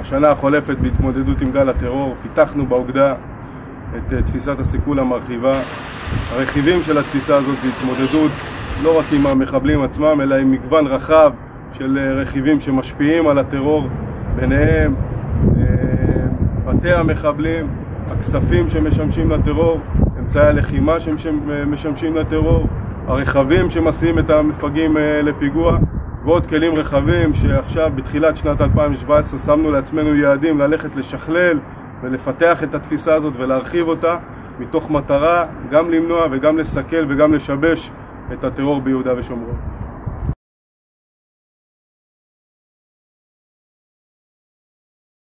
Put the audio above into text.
בשנה החולפת בהתמודדות עם גל הטרור פיתחנו באוגדה את אה, תפיסת הסיכול המרחיבה. הרכיבים של התפיסה הזאת זה התמודדות לא רק עם המחבלים עצמם, אלא עם מגוון רחב של אה, רכיבים שמשפיעים על הטרור, ביניהם אה, בתי המחבלים, הכספים שמשמשים לטרור, אמצעי הלחימה שמשמשים לטרור, הרכבים שמסיעים את המפגעים לפיגוע ועוד כלים רחבים שעכשיו בתחילת שנת 2017 שמנו לעצמנו יעדים ללכת לשכלל ולפתח את התפיסה הזאת ולהרחיב אותה מתוך מטרה גם למנוע וגם לסכל וגם לשבש את הטרור ביהודה ושומרון.